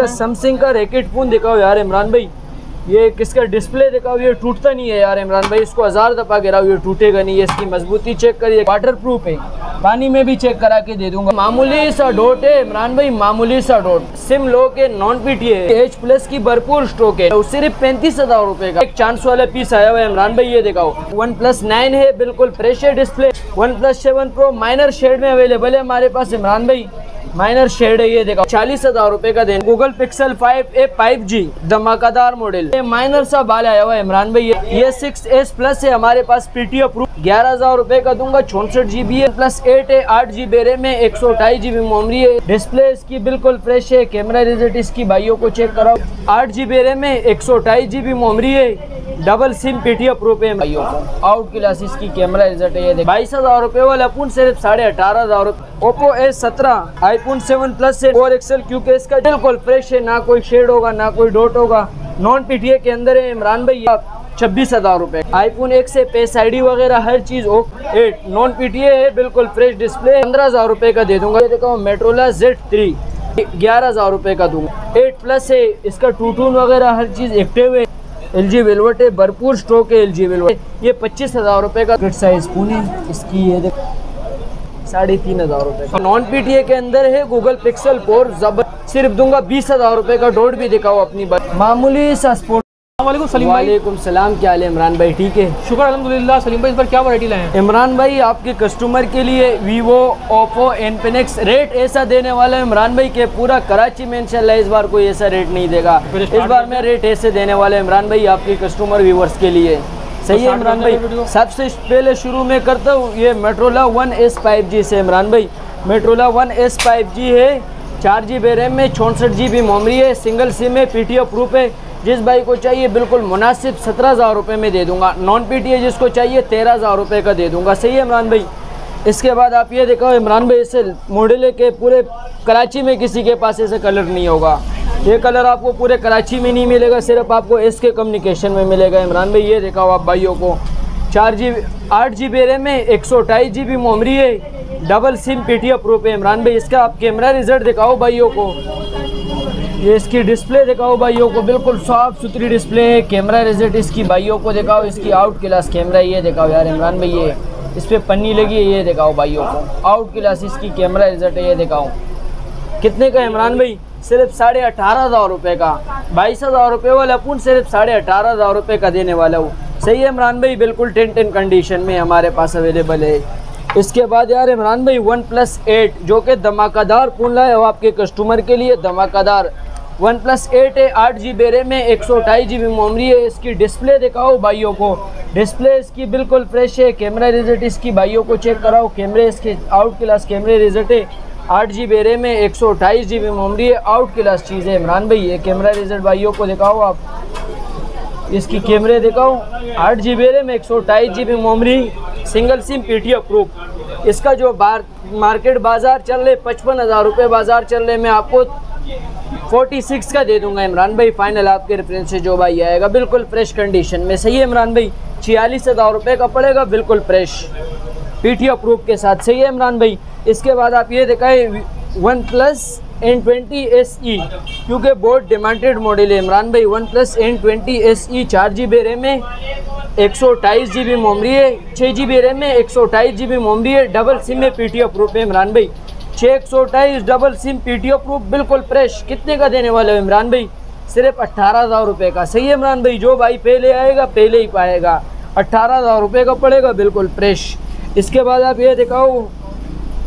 इसका सैमसंग का rocket phone दिखाओ यार इमरान भाई। ये किसका डिस्प्ले दिखाओ ये टूटता नहीं है यार, इमरान भाई, इसको हज़ार दफ़ा गिराओ ये टूटेगा नहीं है इसकी मजबूती चेक करिए वाटर प्रूफ है। पानी में भी चेक करा के दे दूँगा। मामूली सा डोट है, इमरान भाई, मामूली सा डोट सिम लो के नॉन पीटी है। एच प्लस की भरपूर स्टॉक है। सिर्फ़ पैंतीस हज़ार रूपए का एक चांस वाला पीस आया हुआ है, इमरान भाई, ये दिखाओ। वन प्लस नाइन है, बिल्कुल फ्रेश है display one plus seven pro minor shade में अवेलेबल है हमारे पास, इमरान भाई। माइनर शेड है, ये देखो चालीस हज़ार रूपए का दें। Google Pixel five A five G धमाकादार model ये माइनर सा बाल आया हुआ इमरान भाई, ये सिक्स एस प्लस है, हमारे पास पीटी प्रूफ ग्यारह हज़ार रूपए का दूँगा, चौसठ जीबी है प्लस एट है, आठ जीबी रेम है, एक सौ अठाईस जीबी मेमोरी है। डिस्प्ले इसकी बिल्कुल फ्रेश है कैमरा रिज़ल्ट इसकी भाइयों को चेक कराओ। आठ जीबी रेम है, एक सौ अठाईस जीबी मेमोरी है। डबल सिम पीटी अप्रूव है भाइयों को। आउट क्लासेस की कैमरा रिज़ल्ट है ये बाईस हज़ार रूपए वाला अपन सिर्फ़ साढ़े अठारह हज़ार ओप्पो एस सत्रह आई फ़ोन सेवन प्लस है और एक्सएल क्योंकि इसका बिल्कुल फ्रेश है ना कोई शेड होगा ना कोई डॉट होगा। नॉन पीटीए के अंदर है इमरान भाई छब्बीस हज़ार रूपए। आईफोन एक से पेस आईडी वगैरह हर चीज़ ओ एट नॉन पीटीए है बिल्कुल फ्रेश डिस्प्ले पंद्रह हज़ार रूपए का दे दूँगा। ये देखो मेट्रोला जेड थ्री ग्यारह हज़ार रूपए का दूँगा। एट प्लस है इसका टू टून वगैरह हर चीज़ एक्टिव है। एल जी वेलवेट है, भरपूर स्टॉक है एल जी वेलवेट। ये पच्चीस हज़ार रूपए का फिट साइज़ पूनी इसकी ये देखो, साढ़े तीन हज़ार रूपए नॉन पीटीए के अंदर है गूगल पिक्सल फोर जबर सिर्फ़ दूँगा बीस हज़ार रूपए का डोट भी दिखाओ अपनी बात। मामूली सा स्पोर्ट वालेकुम सलीम भाई। वालेकुम सलाम क्या हाल है इमरान भाई? ठीक है? शुक्र अल्हम्दुलिल्लाह। सलीम भाई इस बार क्या वैरायटी लाए हैं? इमरान भाई आपके कस्टमर के लिए वीवो ओप्पो एनपेनेक्स रेट ऐसा देने वाला है इमरान भाई के पूरा कराची में इंशाल्लाह इस बार कोई ऐसा रेट नहीं देगा। इस बार मैं रेट ऐसे देने वाला है इमरान भाई आपके कस्टमर व्यूवर्स के लिए। सही है इमरान भाई? सबसे पहले शुरू में करता हूँ ये Motorola one S five G से इमरान भाई। Motorola one S five G है चार जी बी रैम में चौंसठ जी बी मेमोरी है सिंगल सिम है पी टी प्रूफ है। जिस भाई को चाहिए बिल्कुल मुनासिब सत्रह हज़ार रुपये में दे दूँगा। नॉन पी टी जिसको चाहिए तेरह हज़ार रुपये का दे दूँगा। सही है इमरान भाई? इसके बाद आप ये देखो, इमरान भाई, इसे मोडले के पूरे कराची में किसी के पास ऐसे कलर नहीं होगा। ये कलर आपको पूरे कराची में नहीं मिलेगा, सिर्फ़ आपको एस के कम्युनिकेशन में मिलेगा। इमरान भाई, ये दिखाओ आप भाइयों को। चार जी, आठ जी बी रैम है, एक सौ अठाईस जी बी मोमरी है, double sim P T proof है इमरान भाई, इसका आप कैमरा रिज़ल्ट दिखाओ भाइयों को। ये इसकी डिस्प्ले दिखाओ भाइयों को, बिल्कुल साफ़ सुथरी डिस्प्ले है, कैमरा रिज़ल्ट इसकी भाइयों को दिखाओ, इसकी आउट क्लास कैमरा ये दिखाओ यार इमरान भाई, ये इस पर पन्नी लगी है, ये दिखाओ भाइयों को। आउट क्लास इसकी कैमरा रिज़ल्ट है, ये दिखाओ। कितने का इमरान भाई? सिर्फ़ साढ़े अठारह हज़ार रुपये का। बाईस हज़ार रुपये वाला अपन सिर्फ़ साढ़े अठारह हज़ार रुपये का देने वाला हूँ। सही है, इमरान भाई, बिल्कुल टेन टेन कंडीशन में हमारे पास अवेलेबल है। इसके बाद यार, इमरान भाई वन प्लस एट जो कि धमाकादार फ़ोन लाए हो आपके कस्टमर के लिए, धमाकादार। वन प्लस एट है, आठ जी बी रैम है, एक सौ अठाईस जी बी मेमोरी है। इसकी डिस्प्ले दिखाओ भाइयों को। डिस्प्ले इसकी बिल्कुल फ्रेश है कैमरा रिज़ल्ट इसकी भाइयों को चेक कराओ। कैमरे इसके आउट क्लास कैमरे रिज़ल्ट है, आठ जी बी रैम है, एक सौ अठाईस जी बी मेमोरी है आउट क्लास चीज़ है। इमरान भाई, ये कैमरा रिज़ल्ट भाइयों को दिखाओ आप। इसकी कैमरे दिखाओ आठ जी बी रैम एक सौ अट्ठाईस G B memory single sim P T approve इसका जो बार मार्केट बाज़ार चल रहे, पचपन हज़ार रुपये बाज़ार चल रहे, मैं आपको फोर्टी सिक्स का दे दूँगा इमरान भाई। फाइनल आपके रेफरेंस से जो भाई आएगा, बिल्कुल फ्रेश कंडीशन में सही है इमरान भाई? छियालीस हज़ार रुपये का पड़ेगा, बिल्कुल फ्रेश पी टी अप्रूव के साथ सही है इमरान भाई। इसके बाद आप ये दिखाए one plus N twenty S E क्योंकि बहुत डिमांडेड मॉडल है। इमरान भाई one plus N twenty S E चार जी बी रैम है, एक सौ अठाईस जी बी मोमरी है छः जी बी रैम है, एक सौ अठाईस जी बी मोमरी है डबल सिम में पी टी अप्रूव है इमरान भाई। छः एक सौ अठाईस double sim P T approve fresh fresh कितने का देने वाले हो इमरान भाई? सिर्फ़ अट्ठारह हज़ार रुपये का। सही है इमरान भाई, जो भाई पहले आएगा, पहले ही पाएगा। अट्ठारह हज़ार रुपये का पड़ेगा, बिल्कुल फ्रेश इसके बाद आप ये दिखाओ।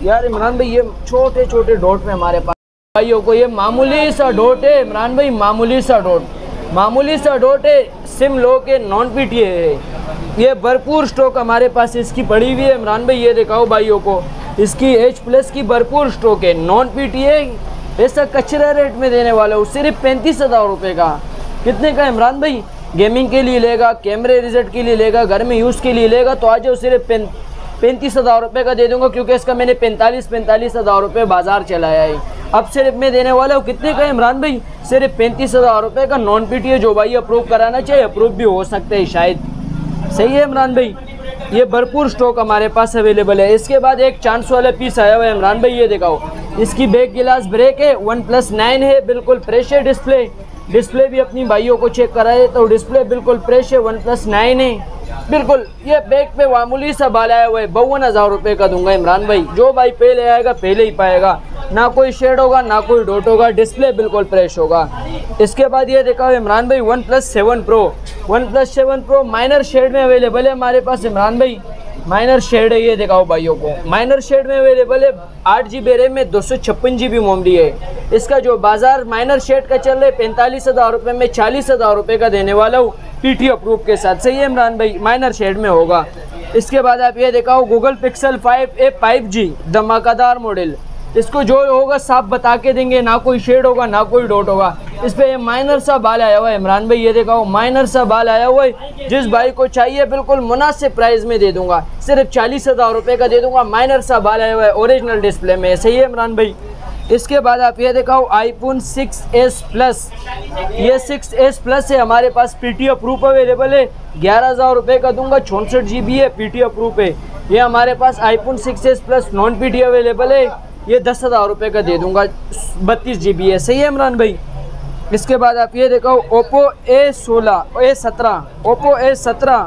यार इमरान भाई, ये छोटे छोटे डॉट में हमारे पास भाइयों को ये मामूली सा डॉट है, इमरान भाई, मामूली सा डोट। मामूली सा डॉट है, सिम लो के नॉन पीटीए है। ये भरपूर स्टॉक हमारे पास इसकी पड़ी हुई है। इमरान भाई, ये दिखाओ भाइयों को। इसकी एच प्लस की भरपूर स्टॉक है। नॉन पीटीए ऐसा कचरा रेट में देने वाला हूँ। सिर्फ़ पैंतीस हज़ार रुपये का। कितने का इमरान भाई? गेमिंग के लिए लेगा कैमरे रिज़ल्ट के लिए लेगा, घर में यूज़ के लिए लेगा तो आज सिर्फ़ पैंतीस हज़ार रुपये का दे दूँगा, क्योंकि इसका मैंने पैंतालीस पैंतालीस हज़ार रुपये बाज़ार चलाया है। अब सिर्फ़ मैं देने वाला हूँ कितने का इमरान भाई? सिर्फ़ पैंतीस हज़ार रुपये का नॉन पी जो भाई अप्रूव कराना चाहिए अप्रूव भी हो सकता है शायद। सही है इमरान भाई? ये भरपूर स्टॉक हमारे पास अवेलेबल है। इसके बाद एक चांस वाला पीस आया हुआ है इमरान भाई, ये दिखाओ। इसकी बैक गिलास ब्रेक है वन प्लस नाइन है, बिल्कुल फ्रेश है डिस्प्ले डिस्प्ले भी अपनी भाइयों को चेक कराए तो डिस्प्ले बिल्कुल फ्रेश है वन प्लस नाइन है। बिल्कुल, ये बैग पे मामूली सा बाल आया हुआ है, बावन हज़ार रुपये का दूँगा इमरान भाई। जो भाई पहले आएगा, पहले ही पाएगा। ना कोई शेड होगा, ना कोई डोट होगा डिस्प्ले बिल्कुल फ्रेश होगा। इसके बाद ये देखा इमरान भाई one plus seven pro one plus seven pro minor shade में अवेलेबल है हमारे पास, इमरान भाई। माइनर शेड है ये, दिखाओ भाइयों को। माइनर शेड में अवेलेबल है, आठ जी बी रैम में दो सौ छप्पन जी बी है। इसका जो बाज़ार माइनर शेड का चल रहा है, पैंतालीस हज़ार रुपये में चालीस हज़ार रुपये का देने वाला हूँ पीटी अप्रूव के साथ। सही है इमरान भाई माइनर शेड में होगा। इसके बाद आप ये दिखाओ Google Pixel five A five G धमाकादार model इसको जो होगा साफ़ बता के देंगे, ना कोई शेड होगा, ना कोई डॉट होगा। इस पर माइनर सा बाल आया हुआ है। इमरान भाई, ये देखा हो माइनर सा बाल आया हुआ है, जिस भाई को चाहिए बिल्कुल मुनासिब प्राइस में दे दूँगा। सिर्फ़ चालीस हज़ार रुपये का दे दूँगा माइनर सा बाल आया हुआ है ओरिजिनल डिस्प्ले में। सही है इमरान भाई। इसके बाद आप ये दिखाओ आईफोन 6s प्लस ये 6s प्लस है, हमारे पास पीटी अप्रूव अवेलेबल है। ग्यारह हज़ार रुपये का दूँगा, चौंसठ जी है पीटी अप्रूव है। ये हमारे पास iPhone 6s plus non PT available है। ये दस हज़ार रुपये का दे दूँगा। बत्तीस जी बी है सही है इमरान भाई? इसके बाद आप ये देखो ओप्पो ए सोलह ए सत्रह ओप्पो ए सत्रह,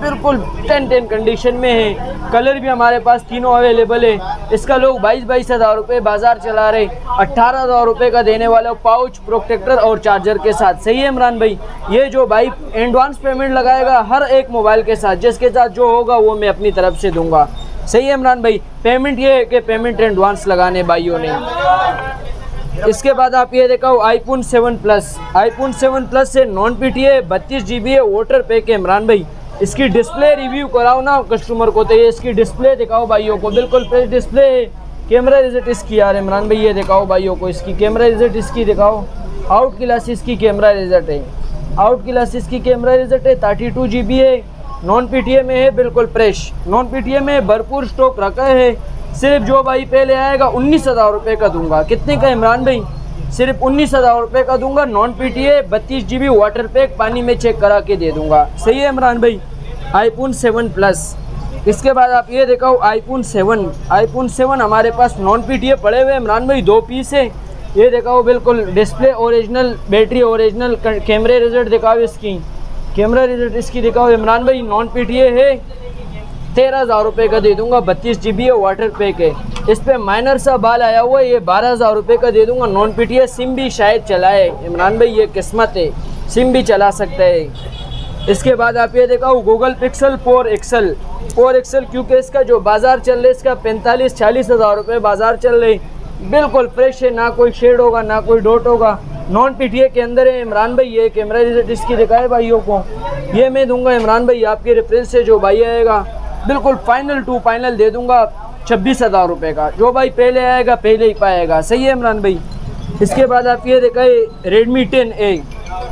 बिल्कुल टेन टेन कंडीशन में है। कलर भी हमारे पास तीनों अवेलेबल है। इसका लोग बाईस बाईस हज़ार रुपये बाज़ार चला रहे अट्ठारह हज़ार रुपये का देने वाला पाउच प्रोटेक्टर और चार्जर के साथ। सही है इमरान भाई? ये जो भाई एडवांस पेमेंट लगाएगा हर एक मोबाइल के साथ, जिसके साथ जो होगा वो मैं अपनी तरफ़ से दूँगा। सही है इमरान भाई पेमेंट ये है कि पेमेंट एडवांस लगाने भाइयों ने। इसके बाद आप ये देखो iPhone seven plus iPhone seven plus से नॉन पी टी है बत्तीस जी बी है वोटर पैक है इमरान भाई। इसकी डिस्प्ले रिव्यू कराओ ना कस्टमर को तो ये इसकी डिस्प्ले दिखाओ भाइयों को। बिल्कुल फ्रेश डिस्प्ले है कैमरा रिज़ल्ट इसकी यार इमरान भाई, ये दिखाओ भाइयों को इसकी। कैमरा रिज़ल्ट इसकी दिखाओ। आउट क्लास इसकी कैमरा रिज़ल्ट है। आउट क्लास इसकी कैमरा रिज़ल्ट है थर्टी टू जी बी है। नॉन पीटीए में है, बिल्कुल फ्रेश नॉन पीटीए में भरपूर स्टॉक रखा है. सिर्फ़ जो भाई पहले आएगा, उन्नीस हज़ार रुपये का दूँगा. कितने का इमरान भाई? सिर्फ़ उन्नीस हज़ार रुपये का दूँगा. नॉन पीटीए बत्तीस जी बी वाटर पैक पानी में चेक करा के दे दूँगा. सही है इमरान भाई? आईफोन सेवन प्लस इसके बाद आप ये दिखाओ आईफोन सेवन आईफोन सेवन हमारे पास नॉन पीटीए पड़े हुए इमरान भाई, दो पीस है. ये दिखाओ, बिल्कुल डिस्प्ले ओरिजिनल बैटरी ओरिजिनल कैमरे रिज़ल्ट दिखाओ इसकी. कैमरा रिज़ल्ट इसकी दिखाओ, इमरान भाई नॉन पी है। तेरह हज़ार रुपये का दे दूँगा, बत्तीस जी बी है वाटर पैक है। इस पर माइनर सा बाल आया हुआ है, ये बारह हज़ार रुपये का दे दूँगा नॉन पी है सिम भी शायद चलाए इमरान भाई, ये किस्मत है सिम भी चला सकता है। इसके बाद आप ये देखा Google Pixel four XL four XL क्योंकि इसका जो बाज़ार चल रहा है, इसका पैंतालीस चालीस हज़ार रुपये बाज़ार चल रहे बिल्कुल फ्रेश है, ना कोई शेड होगा, ना कोई डोट होगा। नॉन पीटीए के अंदर है, इमरान भाई, ये कैमरा इसकी दिखाए भाइयों को। ये मैं दूँगा, इमरान भाई, आपके रेफरेंस से जो भाई आएगा, बिल्कुल फाइनल टू फाइनल दे दूँगा छब्बीस हज़ार रुपये का। जो भाई पहले आएगा, पहले ही पाएगा। सही है इमरान भाई? इसके बाद आप ये दिखाए Redmi ten A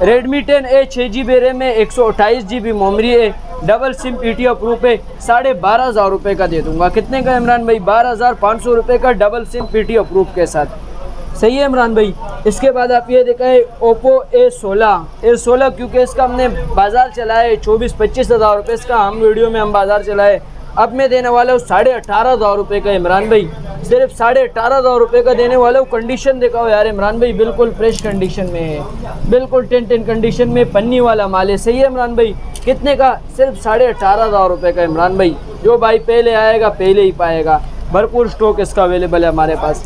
Redmi ten A छः जी बी रैम है, एक सौ अट्ठाईस जी बी मोमरी है। Double sim P T proof है साढ़े बारह हज़ार रुपये का दे दूँगा। कितने का इमरान भाई? बारह हज़ार पाँच सौ रुपये का double sim P T proof के साथ। सही है इमरान भाई? इसके बाद आप ये देखा है ओप्पो ए सोलह। ए सोलह क्योंकि इसका हमने बाज़ार चलाए चौबीस पच्चीस हज़ार रुपये इसका हम वीडियो में हम बाज़ार चलाए। अब मैं देने वाला हूँ साढ़े अठारह हज़ार रुपये का इमरान भाई। सिर्फ़ साढ़े अठारह हज़ार रुपये का देने वाला हूँ। कंडीशन दिखाओ यार इमरान भाई, बिल्कुल फ्रेश कंडीशन में है। बिल्कुल टेन टेन कंडीशन में पन्नी वाला माल है। सही है इमरान भाई? कितने का? सिर्फ़ साढ़े अठारह हज़ार रुपये का इमरान भाई। जो भाई पहले आएगा, पहले ही पाएगा। भरपूर स्टॉक इसका अवेलेबल है हमारे पास।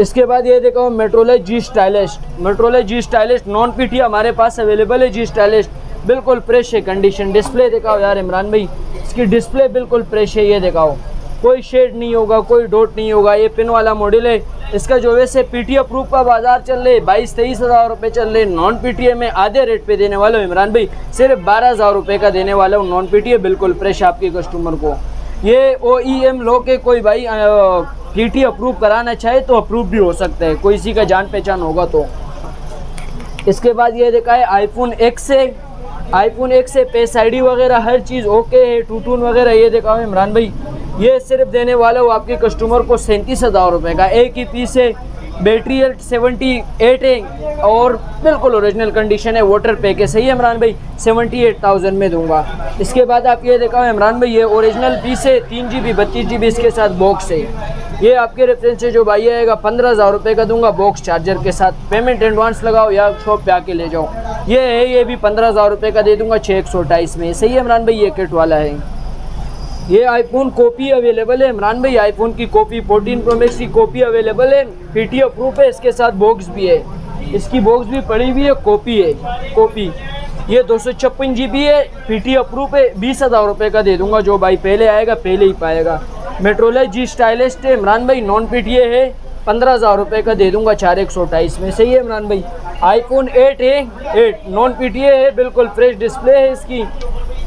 इसके बाद ये देखा देखो Motorola G stylus Motorola G stylus non PT हमारे पास अवेलेबल है जी स्टाइलिस्ट बिल्कुल फ्रेश है कंडीशन डिस्प्ले दिखाओ यार इमरान भाई। इसकी डिस्प्ले बिल्कुल फ्रेश है, ये दिखाओ। कोई शेड नहीं होगा, कोई डॉट नहीं होगा, ये पिन वाला मॉडल है। इसका जो वैसे पीटीए प्रूफ का बाज़ार चल रहे बाईस तेईस हज़ार रुपये चल रहे नॉन पीटीए में आधे रेट पे देने वाला हूँ इमरान भाई। सिर्फ़ बारह हज़ार रुपये का देने वाला हूँ। नॉन पीटीए बिल्कुल फ्रेश आपके कस्टमर को। ये ओ ई एम लो के कोई भाई टी अप्रूव कराना चाहे तो अप्रूव भी हो सकता है। कोई सी का जान पहचान होगा तो। इसके बाद ये देखा है आईफोन एक्स से आईफोन एक से पेस आई वगैरह, हर चीज़ ओके है टू टून वगैरह, ये देखा इमरान भाई। ये सिर्फ़ देने वाला हूँ आपके कस्टमर को सैंतीस हज़ार रुपये का। एक ही पीस है बैटरी सेवेंटी एट है, और बिल्कुल ओरिजिनल कंडीशन है वाटर पैक है। सही इमरान भाई? सेवेंटी एट थाउज़ेंड में दूँगा। इसके बाद आप ये देखा इमरान भाई, ये ओरिजिनल पीस है, तीन जी बी बत्तीस जी बी इसके साथ बॉक्स है। ये आपके रेफरेंस से जो भाई आएगा, पंद्रह हज़ार रुपये का दूँगा बॉक्स चार्जर के साथ। पेमेंट एडवांस लगाओ या शॉप पे आके ले जाओ। ये है, ये भी पंद्रह हज़ार रुपये का दे दूँगा छः एक सौ अट्ठाईस में। सही इमरान भाई, ये किट वाला है। ये आईफोन कॉपी अवेलेबल है। इमरान भाई आईफोन की कॉपी 14 प्रो मैक्स की कॉपी अवेलेबल है। पीटी प्रूफ है, इसके साथ बॉक्स भी है। इसकी बॉक्स भी पड़ी हुई है कॉपी है कॉपी ये दो सौ छप्पन जी बी है पीटी अप्रूफ है। बीस हज़ार रुपये का दे दूँगा, जो भाई पहले आएगा, पहले ही पाएगा। मेट्रोला जी स्टाइलिस्ट है, इमरान भाई नॉन पी है। पंद्रह हज़ार रुपये का दे दूँगा चार एक सौ अट्ठाईस में। सही है इमरान भाई? आईफोन एट है एट नॉन पी टी है, बिल्कुल फ्रेश डिस्प्ले है इसकी।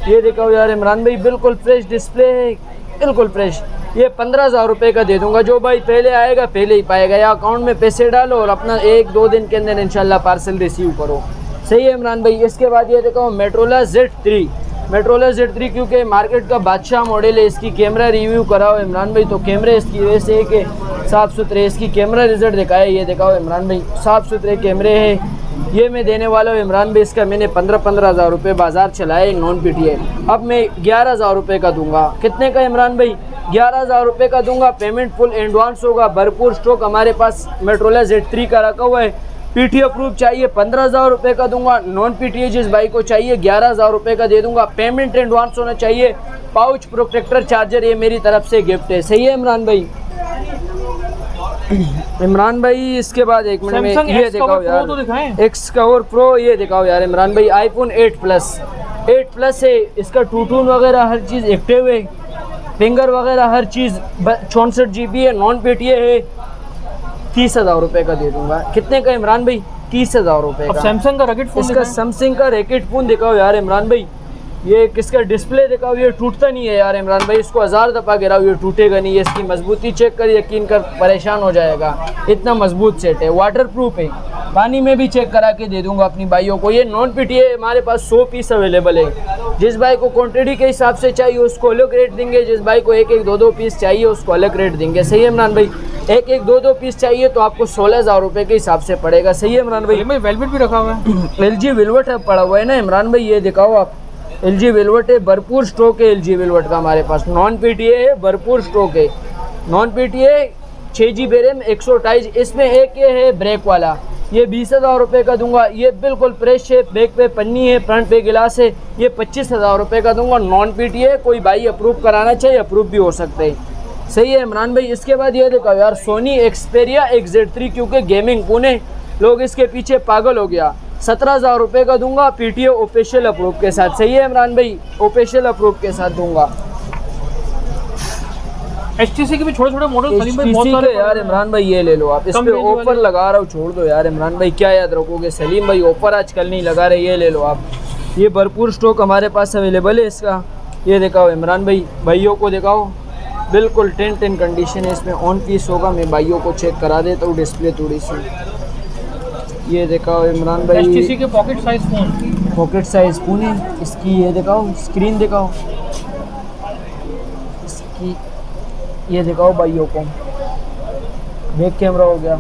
ये देखो यार इमरान भाई, बिल्कुल फ्रेश डिस्प्ले है, बिल्कुल फ्रेश ये पंद्रह हज़ार रुपये का दे दूँगा, जो भाई पहले आएगा, पहले ही पाएगा। या अकाउंट में पैसे डालो और अपना एक दो दिन के अंदर इंशाल्लाह पार्सल रिसीव करो। सही है इमरान भाई? इसके बाद ये देखो Motorola Z three Motorola Z three क्योंकि मार्केट का बादशाह मॉडल है, इसकी कैमरा रिव्यू कराओ इमरान भाई। तो कैमरे इसकी वजह से है कि साफ़ सुथरे इसकी कैमरा रिज़ल्ट दिखाया ये दिखाओ इमरान भाई। साफ़ सुथरे कैमरे हैं। ये मैं देने वाला हूँ इमरान भाई, इसका मैंने पंद्रह पंद्रह हज़ार रुपये बाज़ार चलाए नॉन पी टी अब मैं ग्यारह हज़ार रुपये का दूँगा। कितने का इमरान भाई? ग्यारह हज़ार रुपये का दूँगा। पेमेंट फुल एडवांस होगा। भरपूर स्टॉक हमारे पास मेट्रोला जेड थ्री का रखा हुआ है। पीटी अप्रूव चाहिए, पंद्रह हज़ार रुपये का दूँगा। नॉन पीटीए जिस बाइक को चाहिए, ग्यारह हज़ार रुपये का दे दूँगा। पेमेंट एडवांस होना चाहिए। पाउच प्रोटेक्टर चार्जर ये मेरी तरफ़ से गिफ्ट है। सही है इमरान भाई? इमरान भाई इसके बाद एक मिनट में ये दिखाओ यार। एक्स कवर प्रो ये दिखाओ यार इमरान भाई आईफोन 8 प्लस 8 प्लस है इसका टूटून वगैरह हर चीज़ एक्टिव है। फिंगर वगैरह हर चीज़ चौंसठ जी बी है नॉन पेटीए है। तीस हज़ार रुपये का दे दूँगा। कितने का इमरान भाई? तीस हज़ार रुपये का। सैमसंग का रकेट फ़ोन इसका सैमसंग का रैकेट फ़ोन दिखाओ यार इमरान भाई। ये किसका डिस्प्ले दिखाओ ये टूटता नहीं है यार इमरान भाई इसको हज़ार दफ़ा गिराओ ये टूटेगा नहीं है इसकी मजबूती चेक कर यकीन कर परेशान हो जाएगा। इतना मज़बूत सेट है वाटर प्रूफ है। पानी में भी चेक करा के दे दूँगा अपनी भाइयों को। ये नॉन पी हमारे पास सौ पीस अवेलेबल है। जिस भाई को क्वान्टिटी के हिसाब से चाहिए उसको अलग रेट देंगे। जिस भाई को एक एक दो दो पीस चाहिए उसको अलग रेट देंगे। सही है इमरान भाई? एक एक दो दो पीस चाहिए तो आपको सोलह हज़ार रुपये के हिसाब से पड़ेगा। सही है इमरान भाई? वेलवेट भी रखा हुआ है। एल जी वेलवेट पड़ा हुआ है ना इमरान भाई ये दिखाओ आप। एल जी वेलवट है, भरपूर स्टॉक है एल जी वेलवट का हमारे पास। नॉन पी टी है, भरपूर स्टॉक है। नॉन पी टी है छः जी बी रैम, एक सौ अट्ठाईस, इसमें एक ये है ब्रेक वाला। ये बीस हज़ार रुपये का दूँगा। ये बिल्कुल फ्रेश है बैक पे पन्नी है फ्रंट पे गिलास है। ये पच्चीस हज़ार रुपये का दूँगा। नॉन पी टी है कोई भाई अप्रूव कराना चाहिए अप्रूव भी हो सकते हैं। सही है इमरान भाई, इसके बाद ये देखो यार सोनी एक्सपेरिया एक्जेड थ्री क्योंकि गेमिंग पुणे लोग इसके पीछे पागल हो गया। सत्रह हज़ार रुपये का दूँगा पीटीओ ऑफिशियल अप्रूव के साथ। सही है इमरान भाई? ऑफिशियल अप्रूव के साथ दूँगा। एच के भी छोटे छोटे मॉडल यार इमरान भाई ये ले लो आप। इस कम पे रेंज ऑफ़र लगा रहा हूँ छोड़ दो यार इमरान भाई क्या याद रखोगे? सलीम भाई ऑफ़र आजकल नहीं लगा रहे ये ले लो आप। ये भरपूर स्टॉक हमारे पास अवेलेबल है इसका। ये दिखाओ इमरान भाई भाइयों को दिखाओ। बिल्कुल टेन टेन कंडीशन है इसमें। ऑन पीस होगा मैं भाइयों को चेक करा देता हूँ डिस्प्ले थोड़ी सी। ये दिखाओ इमरान भाई। के pocket size phone pocket size phone है। इसकी ये दिखाओ स्क्रीन दिखाओ। इसकी ये दिखाओ भाइयों को। बैक कैमरा हो गया।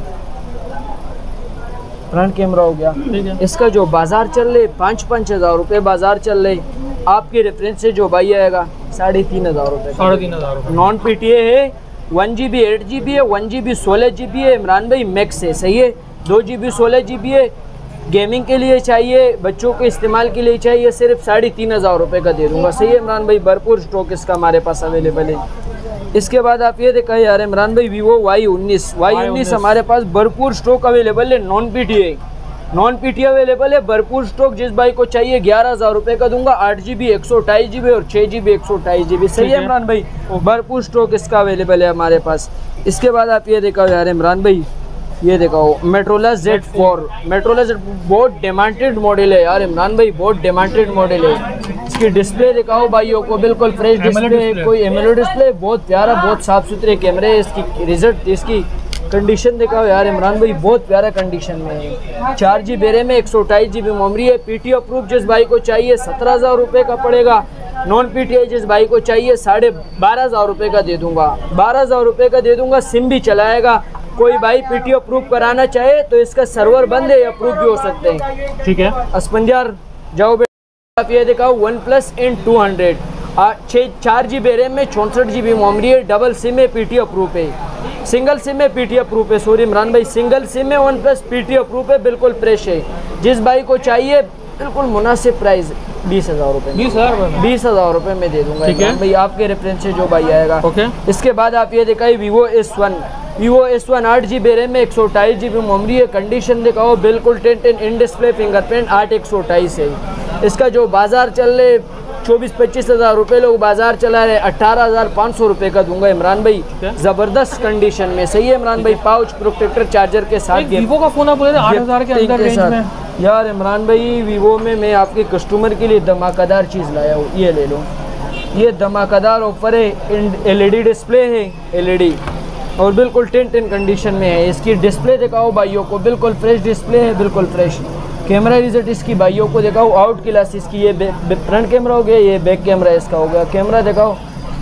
फ्रंट कैमरा हो गया। इसका जो बाज़ार चल रहे पाँच पाँच हज़ार रुपये बाज़ार चल रहे आपके रेफरेंस से जो भाई आएगा साढ़े तीन हज़ार रुपये साढ़े तीन हज़ार नॉन पी है one G B eight G B है वन जी बी सोलह जी बी है। इमरान भाई मैक्स है सही है? दो जी बी सोलह जी बी है। गेमिंग के लिए चाहिए बच्चों के इस्तेमाल के लिए चाहिए सिर्फ़ साढ़े तीन हज़ार रुपये का दे दूँगा। सही है इमरान भाई भरपूर स्टॉक इसका हमारे पास अवेलेबल है। इसके बाद आप ये देखा यार इमरान भाई वीवो वाई उन्नीस। वाई उन्नीस हमारे पास भरपूर स्टॉक अवेलेबल है non P T non P T available है भरपूर स्टॉक जिस भाई को चाहिए ग्यारह हज़ार रुपये का दूँगा। आठ जी बी एक सौ अट्ठाईस जी बी और छः जी बी एक सौ अट्ठाईस जी बी सही है। इमरान भाई भरपूर स्टॉक इसका अवेलेबल है हमारे पास। इसके बाद आप ये दिखाओ यार इमरान भाई ये दिखाओ Motorola Z four Motorola Z बहुत डिमांडेड मॉडल है यार इमरान भाई बहुत डिमांडेड मॉडल है। इसकी डिस्प्ले दिखाओ भाइयों को बिल्कुल फ्रेश डिस्प्ले है। कोई एमएलओ डिस्प्ले बहुत प्यारा बहुत साफ़ सुथरे कैमरे है इसकी रिज़ल्ट इसकी कंडीशन दिखाओ यार इमरान भाई बहुत प्यारा कंडीशन में है। चार जी बेरे में एक सौ अट्ठाईस जी बी मेमोरी है पीटी अप्रूव जिस भाई को चाहिए सत्रह हज़ार रुपये का पड़ेगा। नॉन पी टी आई जिस भाई को चाहिए साढ़े बारह हज़ार रुपये का दे दूँगा। बारह हज़ार रुपये का दे दूँगा सिम भी चलाएगा। कोई भाई पीटी अप्रूव कराना चाहे तो इसका सर्वर बंद है अप्रूव भी हो सकते हैं। ठीक है। अस्पंजार जाओ बेटा आप ये दिखाओ one plus N two hundred छः चार जी बी रैम में चौंसठ जी बी मेमोरी है डबल सिम में पीटी प्रूफ है। सिंगल सिम में पीटी प्रूफ है सॉरी इमरान भाई सिंगल सिम में वन प्लस पीटी प्रूफ है बिल्कुल फ्रेश है। जिस भाई को चाहिए बिल्कुल मुनासिब प्राइस बीस हज़ार रुपये बीस हज़ार रुपए में? बीस हज़ार रुपये में दे दूँगा ठीक है। भाई आपके रेफरेंस से जो भाई आएगा। ओके। इसके बाद आप ये देखा Vivo S one Vivo S one आठ जी बी रैम में एक सौ अट्ठाईस जी बी मेमोरी है कंडीशन दिखाओ बिल्कुल ten ten in display fingerprint आठ एक सौ अट्ठाईस है। इसका जो बाज़ार चल रहे चौबीस पच्चीस हज़ार रुपये लोग बाज़ार चला रहे अट्ठारह हज़ार पाँच सौ रुपये का दूँगा इमरान भाई। ज़बरदस्त कंडीशन में। सही है इमरान भाई पाउच प्रोटेक्टर चार्जर के साथ वीवो का फ़ोन आप बोले आठ हज़ार के अंदर रेंज में। यार इमरान भाई वीवो में मैं आपके कस्टमर के लिए धमाकेदार चीज़ लाया हूँ। ये ले लो। ये धमाकेदार ऑफ़र है। एलईडी डिस्प्ले है। एलईडी और बिल्कुल टेन टेन कंडीशन में है। इसकी डिस्प्ले दिखाओ भाइयों को। बिल्कुल फ्रेश डिस्प्ले है बिल्कुल फ्रेश कैमरा रिज़ल्ट इसकी भाइयों को दिखाओ आउट क्लास इसकी ये फ्रंट कैमरा हो गया ये बैक कैमरा इसका हो गया। कैमरा दिखाओ।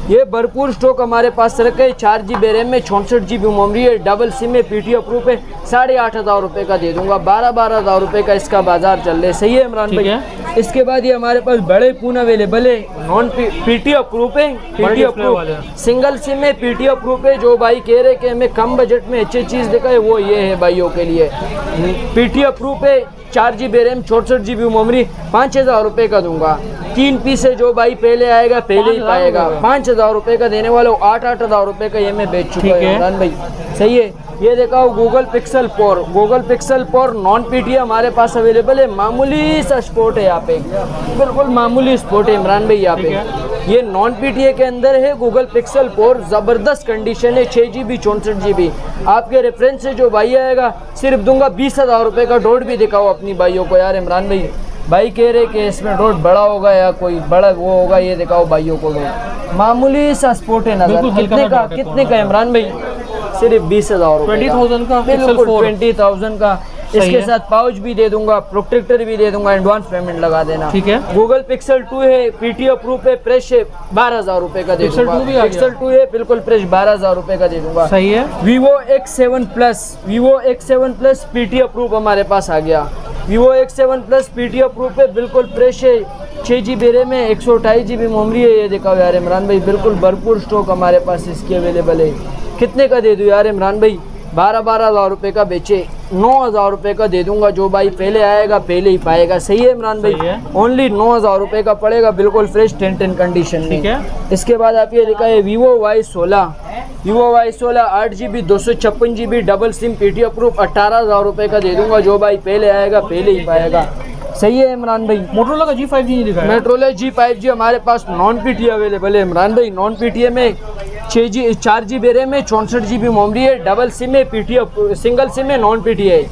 ये भरपूर स्टॉक हमारे पास रखे है चार जी बी रैम में चौंसठ जी बी मेमोरी है डबल सिम में पी टी अप्रूव है साढ़े आठ हज़ार रुपये का दे दूँगा बारह बारह हज़ार रुपये का इसका बाज़ार चल रहा है। सही है इमरान भाई? इसके बाद ये हमारे पास बड़े फ़ोन अवेलेबल है नॉन पी टी अप्रूव है P T approve single sim में पी टी अप्रूव है जो भाई कह रहे कि हमें कम बजट में अच्छी चीज़ दिखाए वो ये है भाइयों के लिए। पी टी अप्रूव है चार जी बी रैम चौंसठ जी बी मेमोरी पाँच हज़ार रुपये का दूँगा। तीन पीस है जो भाई पहले आएगा पहले ही 5,000 पाएगा। पाँच हज़ार रुपये का देने वाला हूँ आठ आठ हज़ार रुपये का ये मैं बेच चुका हूँ भाई। सही है? ये देखा Google Pixel four Google Pixel four non PT हमारे पास अवेलेबल है। मामूली सा स्पोर्ट है यहाँ पे। बिल्कुल मामूली स्पोर्ट है इमरान भाई यहाँ पे। ये नॉन पी के अंदर है गूगल पिक्सल फोर ज़बरदस्त कंडीशन है छः जी बी चौंसठ जी बी आपके रेफरेंस से जो भाई आएगा सिर्फ़ दूँगा बीस हज़ार रुपये का डोट भी दिखाओ अपनी भाइयों को यार इमरान भाई। भाई कह रहे कि इसमें रोड बड़ा होगा या कोई बड़ा वो होगा ये दिखाओ भाइयों को मामूली सा स्पोर्ट है नज़र कितने का कितने का इमरान भाई? सिर्फ़ बीस हज़ार 20,000 का। Pixel 4 ट्वेंटी थाउज़ेंड का। इसके साथ पाउच भी दे दूँगा प्रोटेक्टर भी दे दूँगा एडवांस पेमेंट लगा देना। ठीक है। गूगल पिक्सल टू है पीटी अप्रूव है फ्रेश है बारह हज़ार रूपए का दे दूँगा। 2 भी पिक्सल टू है बिल्कुल फ्रेश बारह हज़ार रुपए का दे दूँगा। सही है। Vivo X seven plus Vivo X seven plus P T approve हमारे पास आ गया। Vivo X seven plus P T proof है बिल्कुल फ्रेश है। छः जी बी रेम है एक सौ अठाईस जी बी मोमरी है, ये दिखाओ यार इमरान भाई, बिल्कुल भरपूर स्टॉक हमारे पास इसकी अवेलेबल है। कितने का दे दूँ यार इमरान भाई? बारह बारह हज़ार रुपये का बेचे। नौ हज़ार रुपये का दे दूँगा जो भाई पहले आएगा पहले ही पाएगा। सही है इमरान भाई? ओनली नौ हज़ार रुपये का पड़ेगा बिल्कुल फ्रेश टेन टेन कंडीशन में। ठीक है। इसके बाद आप ये लिखा है वीवो वाई सोलह। वीवो वाई सोलह आठ जी बी दो सौ छप्पन G B double sim P T approve अट्ठारह हज़ार रुपये का दे दूँगा जो भाई पहले आएगा पहले ही पाएगा। सही है इमरान भाई। मोटरोला का जी फाइव जी नहीं दिखाया? मेट्रोले जी फाइव जी हमारे पास नॉन पी टी अवेलेबल है इमरान भाई। नॉन पी टी ए में छः जी चार जी बी रैम है चौंसठ जी बी मोमरी है डबल सिम है पी टी सिंगल सिम है नॉन पी टी है।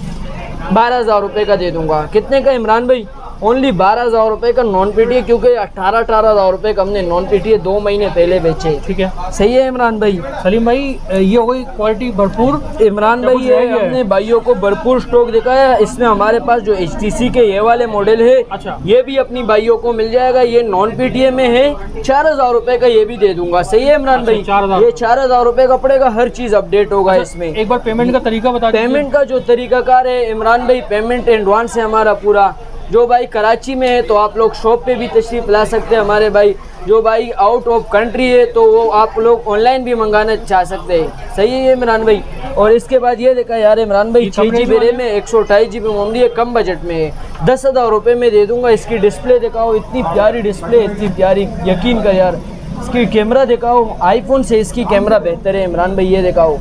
बारह हज़ार रुपये का दे दूँगा। कितने का इमरान भाई? ओनली बारह हज़ार रुपये का नॉन पी टी क्योंकि अट्ठारह अठारह हज़ार रुपये का हमने नॉन पी टी दो महीने पहले बेचे। ठीक है। सही है इमरान भाई? सलीम भाई ये हो गई क्वालिटी भरपूर। इमरान भाई ये है? हमने भाइयों को भरपूर स्टॉक दिखाया इसमें हमारे पास जो एचटीसी के ये वाले मॉडल है अच्छा। ये भी अपनी भाइयों को मिल जाएगा। ये नॉन पीटीए में है। चार हज़ार रुपए का ये भी दे दूँगा। सही है इमरान अच्छा, भाई? ये चार हज़ार रुपए का पड़ेगा। हर चीज़ अपडेट होगा इसमें। एक बार पेमेंट का तरीका बता पेमेंट का जो तरीकाकार है इमरान भाई पेमेंट एडवांस है हमारा पूरा। जो भाई कराची में है तो आप लोग शॉप पे भी तशरीफ़ ला सकते हैं। हमारे भाई जो भाई आउट ऑफ़ कंट्री है तो वो आप लोग ऑनलाइन भी मंगाना चाह सकते हैं। सही है इमरान भाई? और इसके बाद ये देखा यार इमरान भाई छः जी बी वाले में एक सौ अट्ठाईस जी बी मेमोरी है कम बजट में है। दस हज़ार रुपये में दे दूँगा इसकी डिस्प्ले दिखाओ इतनी प्यारी डिस्प्ले इतनी प्यारी यकीन कर यार। इसकी कैमरा दिखाओ आईफोन से इसकी कैमरा बेहतर है। इमरान भाई ये दिखाओ।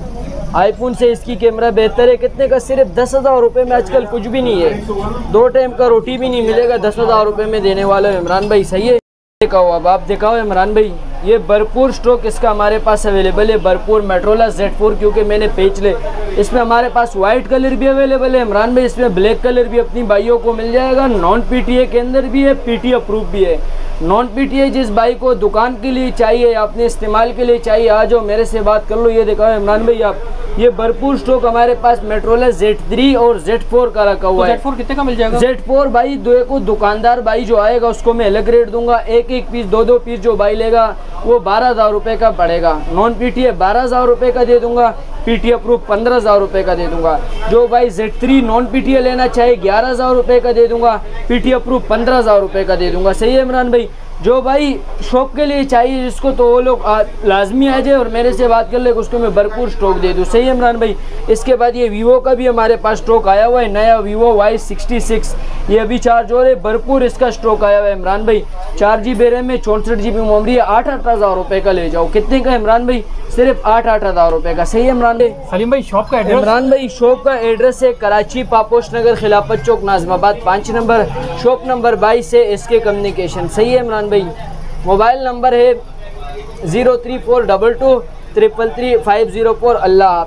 आईफोन से इसकी कैमरा बेहतर है। कितने का? सिर्फ़ दस हज़ार रुपये में आजकल कुछ भी नहीं है। दो टाइम का रोटी भी नहीं मिलेगा। दस हज़ार रुपये में देने वाले इमरान भाई। सही है? दिखाओ अब। आप दिखाओ इमरान भाई। ये भरपूर स्टॉक इसका हमारे पास अवेलेबल है। भरपूर मेट्रोला जेड फोर क्योंकि मैंने पेच ले। इसमें हमारे पास वाइट कलर भी अवेलेबल है इमरान भाई इसमें ब्लैक कलर भी अपनी भाइयों को मिल जाएगा नॉन पीटीए के अंदर भी है पीटी अप्रूव भी है। नॉन पीटीए जिस बाइक को दुकान के लिए चाहिए अपने इस्तेमाल के लिए चाहिए आ जाओ मेरे से बात कर लो ये दिखाओ इमरान भाई आप ये भरपूर स्टॉक हमारे पास मेट्रोला थ्री और जेड फोर का रखा हुआ है। जेड फोर कितने का मिल जाएगा? जेड फोर भाई दो को दुकानदार भाई जो आएगा उसको मैं अलग रेट दूँगा एक एक पीस दो दो पीस जो भाई लेगा वो बारह हज़ार रुपये का पड़ेगा। नॉन पीटीए बारह हज़ार रुपये का दे दूँगा पी टी अप्रूव पंद्रह हज़ार रुपये का दे दूँगा। जो भाई Z three non P T A लेना चाहे ग्यारह हज़ार रुपये का दे दूँगा। पी टी अप्रूव पंद्रह हज़ार रुपये का दे दूँगा। सही है इमरान भाई? जो भाई शॉप के लिए चाहिए, जिसको तो वो लोग लाजमी आ जाए और मेरे से बात कर ले उसको मैं भरपूर स्टॉक दे दूँ। सही है इमरान भाई? इसके बाद ये वीवो का भी हमारे पास स्टॉक आया हुआ है, नया वीवो वाई सिक्सटी सिक्स ये अभी चार्ज हो रहे भरपूर इसका स्टॉक आया हुआ है इमरान भाई। चार जी बी रैम में चौंसठ जी बी मेमोरी आठ आठ हज़ार रुपये का ले जाओ। कितने का इमरान भाई? सिर्फ़ आठ आठ हज़ार रुपये का। सही है इमरान भाई? सलीम भाई शॉप का एड्रेस इमरान भाई शॉप का एड्रेस है कराची पापोश नगर खिलाफत चौक नाजमाबाद पाँच नंबर। शॉप नंबर बाईस है एस के कम्युनिकेशन सही है इमरान भाई? मोबाइल नंबर है zero three four double two triple three five zero four Allah